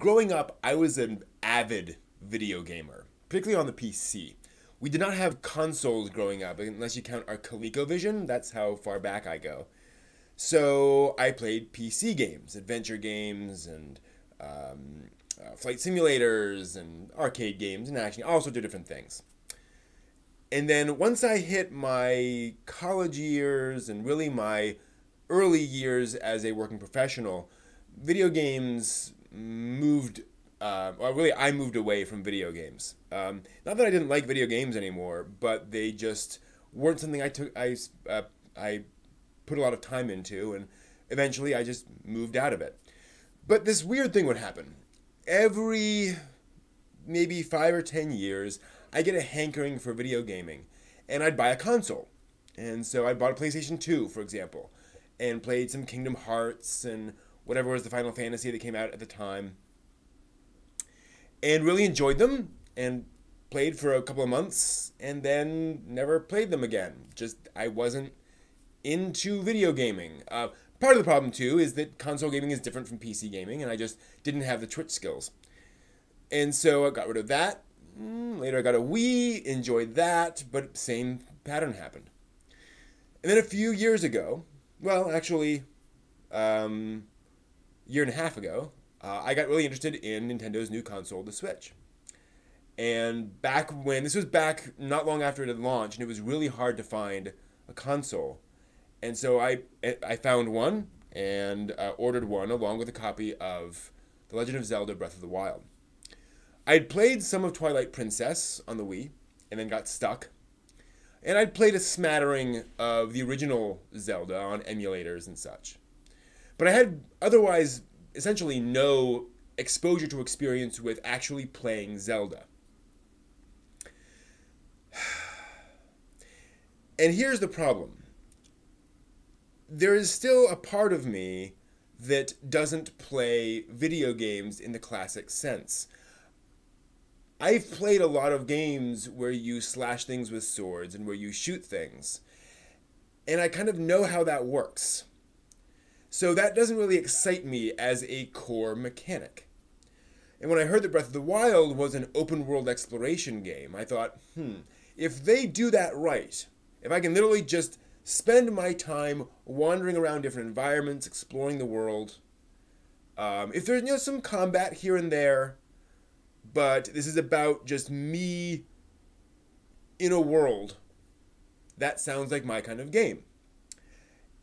Growing up, I was an avid video gamer, particularly on the PC. We did not have consoles growing up, unless you count our ColecoVision. That's how far back I go. So I played PC games, adventure games, and um, uh, flight simulators, and arcade games, and action, all sorts of different things. And then once I hit my college years and really my early years as a working professional, video games moved. Uh, well, really, I moved away from video games. Um, not that I didn't like video games anymore, but they just weren't something I took. I uh, I put a lot of time into, and eventually I just moved out of it. But this weird thing would happen. Every maybe five or ten years, I get a hankering for video gaming, and I'd buy a console. And so I bought a PlayStation 2, for example, and played some Kingdom Hearts and whatever was the Final Fantasy that came out at the time. And really enjoyed them and played for a couple of months and then never played them again. Just, I wasn't into video gaming. Uh, part of the problem, too, is that console gaming is different from PC gaming, and I just didn't have the Twitch skills. And so I got rid of that. Mm, later, I got a Wii, enjoyed that, but same pattern happened. And then a few years ago, well, actually, um, year and a half ago, uh, I got really interested in Nintendo's new console, the Switch. And back when this was back not long after it had launched, and it was really hard to find a console, and so I I found one and uh, ordered one along with a copy of The Legend of Zelda: Breath of the Wild. I'd played some of Twilight Princess on the Wii, and then got stuck. And I'd played a smattering of the original Zelda on emulators and such. But I had otherwise essentially no exposure to experience with actually playing Zelda. And here's the problem there is still a part of me that doesn't play video games in the classic sense. I've played a lot of games where you slash things with swords and where you shoot things. And I kind of know how that works. So that doesn't really excite me as a core mechanic. And when I heard that Breath of the Wild was an open world exploration game, I thought, hmm, if they do that right, if I can literally just spend my time wandering around different environments, exploring the world, um, if there's you know, some combat here and there, but this is about just me in a world, that sounds like my kind of game.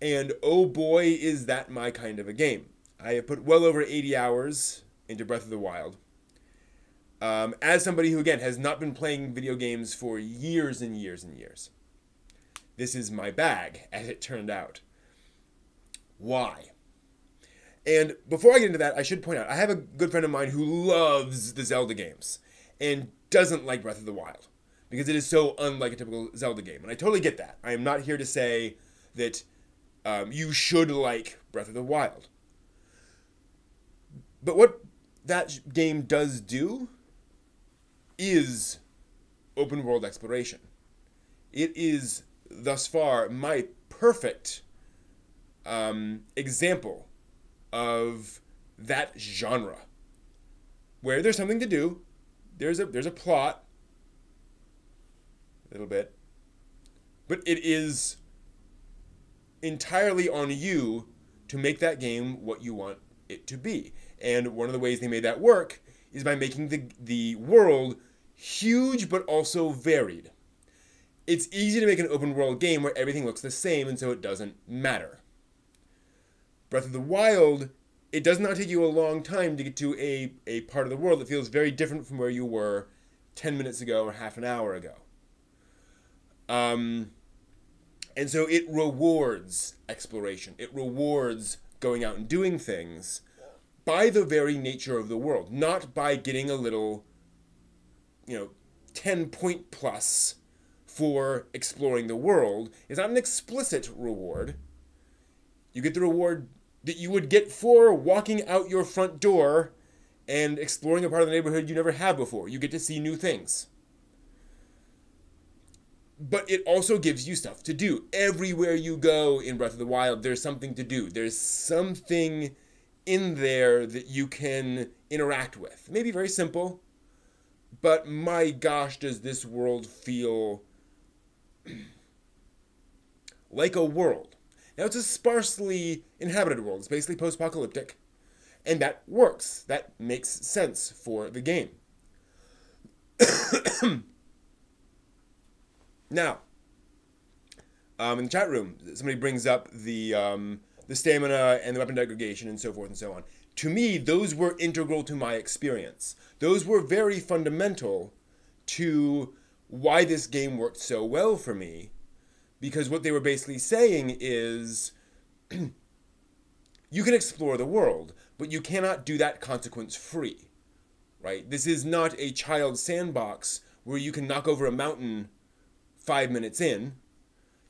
And oh boy, is that my kind of a game. I have put well over 80 hours into Breath of the Wild. Um, as somebody who, again, has not been playing video games for years and years and years, this is my bag, as it turned out. Why? And before I get into that, I should point out I have a good friend of mine who loves the Zelda games and doesn't like Breath of the Wild because it is so unlike a typical Zelda game. And I totally get that. I am not here to say that um, you should like Breath of the Wild. But what that game does do is open world exploration. It is thus far my perfect um, example of that genre where there's something to do there's a there's a plot a little bit but it is entirely on you to make that game what you want it to be. And one of the ways they made that work is by making the, the world huge but also varied. It's easy to make an open world game where everything looks the same and so it doesn't matter. Breath of the Wild, it does not take you a long time to get to a, a part of the world that feels very different from where you were 10 minutes ago or half an hour ago. Um, and so it rewards exploration. It rewards going out and doing things by the very nature of the world, not by getting a little, you know, 10 point plus for exploring the world. It's not an explicit reward. You get the reward that you would get for walking out your front door and exploring a part of the neighborhood you never have before. You get to see new things but it also gives you stuff to do. Everywhere you go in Breath of the Wild, there's something to do. There's something in there that you can interact with. Maybe very simple, but my gosh, does this world feel like a world? Now, it's a sparsely inhabited world. It's basically post apocalyptic, and that works. That makes sense for the game. now, um, in the chat room, somebody brings up the um, the stamina and the weapon degradation and so forth and so on. To me, those were integral to my experience. Those were very fundamental to why this game worked so well for me. Because what they were basically saying is you can explore the world, but you cannot do that consequence free. Right? This is not a child sandbox where you can knock over a mountain five minutes in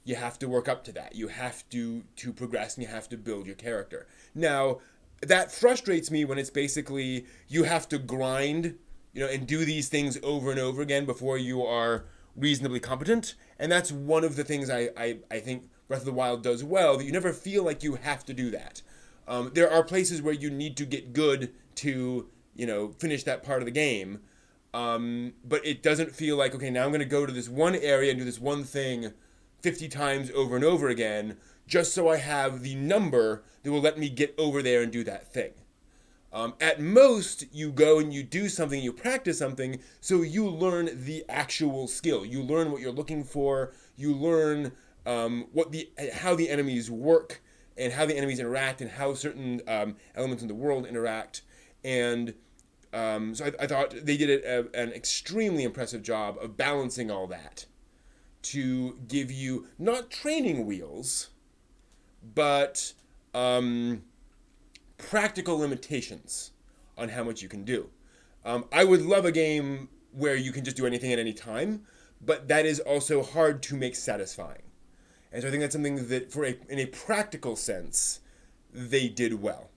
you have to work up to that. You have to to progress and you have to build your character. Now, that frustrates me when it's basically you have to grind, you know, and do these things over and over again before you are reasonably competent. And that's one of the things I, I, I think Breath of the Wild does well, that you never feel like you have to do that. Um, there are places where you need to get good to, you know, finish that part of the game. Um, but it doesn't feel like, okay, now I'm going to go to this one area and do this one thing 50 times over and over again just so I have the number that will let me get over there and do that thing. Um, at most, you go and you do something, you practice something, so you learn the actual skill. You learn what you're looking for. You learn um, what the how the enemies work and how the enemies interact and how certain um, elements in the world interact. And um, so I, I, thought they did a, an extremely impressive job of balancing all that to give you not training wheels, but um, practical limitations on how much you can do. Um, I would love a game where you can just do anything at any time, but that is also hard to make satisfying. And so I think that's something that, for a, in a practical sense, they did well.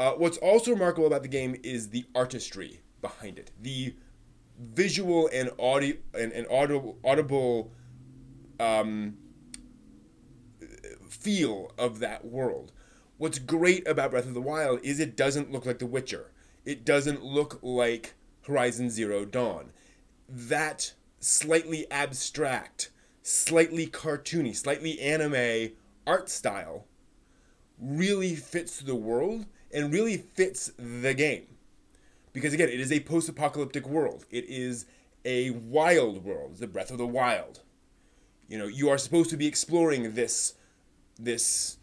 Uh, what's also remarkable about the game is the artistry behind it. The visual and audio and, and audible audible um, feel of that world. What's great about Breath of the Wild is it doesn't look like The Witcher. It doesn't look like Horizon Zero Dawn. That slightly abstract, slightly cartoony, slightly anime art style really fits the world and really fits the game because again, it is a post-apocalyptic world. It is a wild world. The breath of the wild. You know, you are supposed to be exploring this this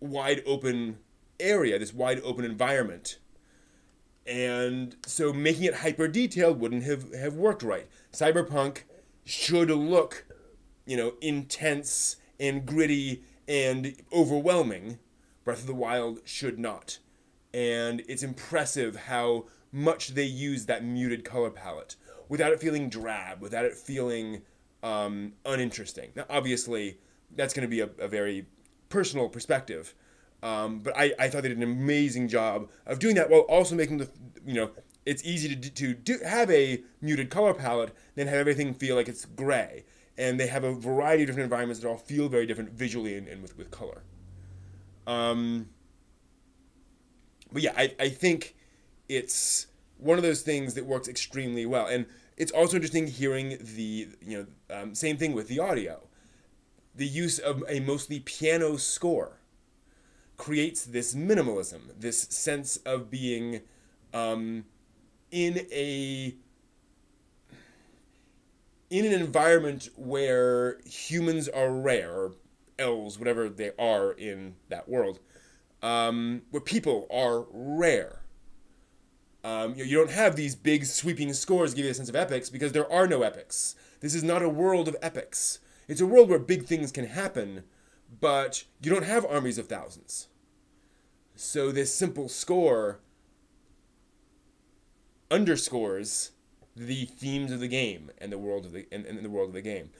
wide open area, this wide open environment. And so making it hyper detailed wouldn't have, have worked right. Cyberpunk should look, you know, intense and gritty and overwhelming. Breath of the Wild should not. And it's impressive how much they use that muted color palette without it feeling drab, without it feeling um, uninteresting. Now, obviously, that's going to be a, a, very personal perspective, um, but I, I thought they did an amazing job of doing that while also making the you know it's easy to to do, have a muted color palette, then have everything feel like it's gray, and they have a variety of different environments that all feel very different visually and, and with with color. Um, but yeah, I, I think it's one of those things that works extremely well. And it's also interesting hearing the you know um, same thing with the audio. The use of a mostly piano score creates this minimalism, this sense of being um, in a in an environment where humans are rare, or elves, whatever they are in that world, um, where people are rare um, you, you don't have these big sweeping scores give you a sense of epics because there are no epics. This is not a world of epics. It's a world where big things can happen, but you don't have armies of thousands. So this simple score underscores the themes of the game and the world of the and, and the world of the game.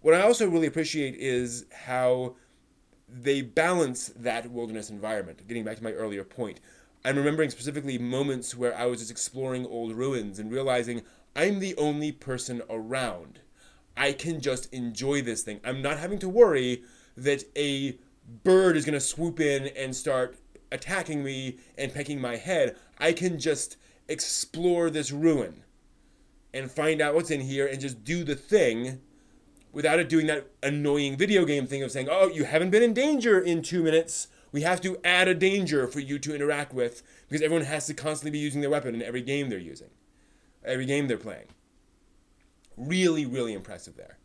What I also really appreciate is how they balance that wilderness environment. Getting back to my earlier point, I'm remembering specifically moments where I was just exploring old ruins and realizing I'm the only person around. I can just enjoy this thing. I'm not having to worry that a bird is going to swoop in and start attacking me and pecking my head. I can just explore this ruin and find out what's in here and just do the thing without it doing that annoying video game thing of saying, oh, you haven't been in danger in two minutes. We have to add a danger for you to interact with because everyone has to constantly be using their weapon in every game they're using, every game they're playing. Really, really impressive there.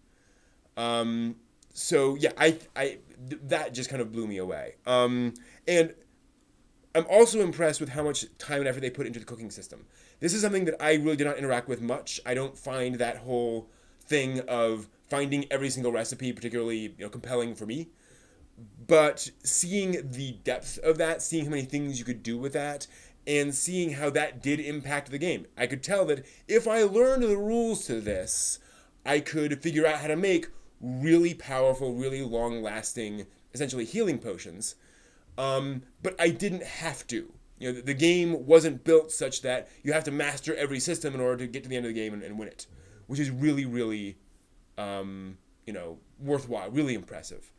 Um, so yeah, I, I that just kind of blew me away. Um, and I'm also impressed with how much time and effort they put into the cooking system. This is something that I really did not interact with much. I don't find that whole thing of finding every single recipe particularly you know compelling for me. But seeing the depth of that, seeing how many things you could do with that, and seeing how that did impact the game, I could tell that if I learned the rules to this, I could figure out how to make really powerful, really long lasting, essentially healing potions. Um, but I didn't have to. You know, the game wasn't built such that you have to master every system in order to get to the end of the game and, and win it, which is really, really, um, you know, worthwhile, really impressive.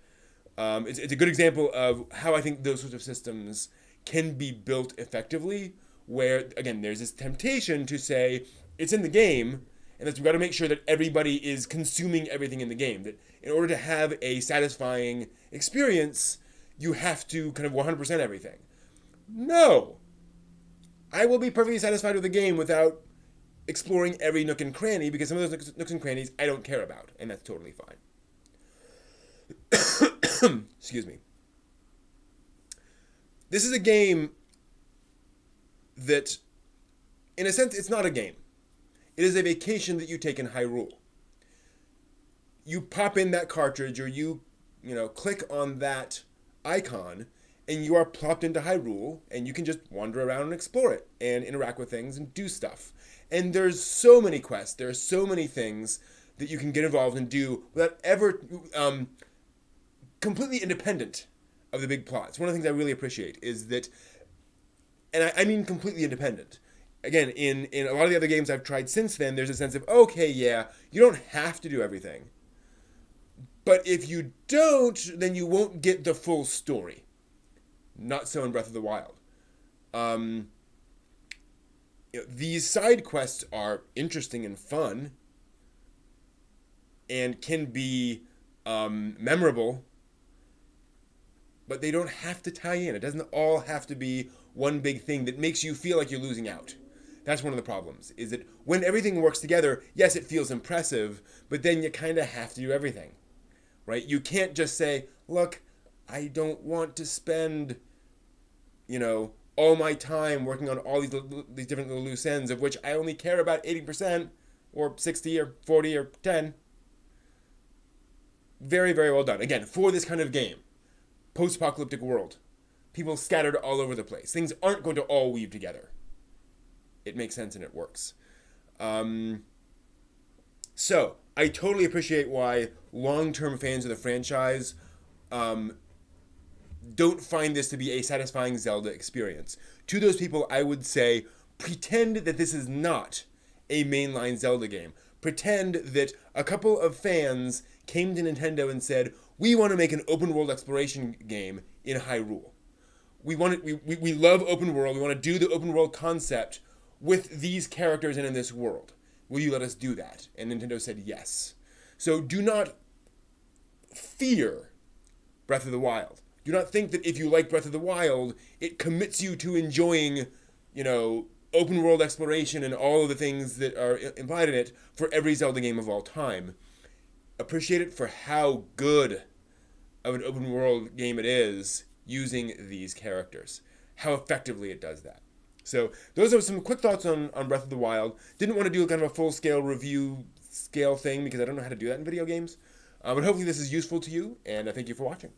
Um, it's, it's a good example of how I think those sorts of systems can be built effectively. Where again, there's this temptation to say it's in the game, and that we've got to make sure that everybody is consuming everything in the game. That in order to have a satisfying experience, you have to kind of 100% everything. No! I will be perfectly satisfied with the game without exploring every nook and cranny because some of those nooks and crannies I don't care about, and that's totally fine. Excuse me. This is a game that, in a sense, it's not a game. It is a vacation that you take in Hyrule. You pop in that cartridge or you, you know, click on that icon and you are plopped into Hyrule and you can just wander around and explore it and interact with things and do stuff. And there's so many quests, there are so many things that you can get involved and do without ever um, completely independent of the big plot. It's one of the things I really appreciate is that, and I, I mean completely independent again, in in a lot of the other games I've tried since then, there's a sense of okay, yeah, you don't have to do everything. But if you don't, then you won't get the full story. Not so in Breath of the Wild. Um, you know, these side quests are interesting and fun, and can be um, memorable. But they don't have to tie in. It doesn't all have to be one big thing that makes you feel like you're losing out. That's one of the problems. Is that when everything works together, yes, it feels impressive, but then you kind of have to do everything, right? You can't just say, "Look, I don't want to spend, you know, all my time working on all these these different little loose ends, of which I only care about eighty percent, or sixty, or forty, or ten." Very, very well done. Again, for this kind of game, post-apocalyptic world, people scattered all over the place. Things aren't going to all weave together it makes sense and it works. Um, so I totally appreciate why long-term fans of the franchise um, don't find this to be a satisfying Zelda experience. To those people, I would say pretend that this is not a mainline Zelda game. Pretend that a couple of fans came to Nintendo and said, "We want to make an open world exploration game in Hyrule. We want it, we, we, we love open world. We want to do the open world concept with these characters and in this world. Will you let us do that? And Nintendo said yes. So do not fear Breath of the Wild. Do not think that if you like Breath of the Wild, it commits you to enjoying, you know, open world exploration and all of the things that are implied in it for every Zelda game of all time. Appreciate it for how good of an open world game it is using these characters. How effectively it does that. So those are some quick thoughts on, on Breath of the Wild. Didn't want to do kind of a full scale review scale thing because I don't know how to do that in video games. Uh, but hopefully this is useful to you, and I thank you for watching.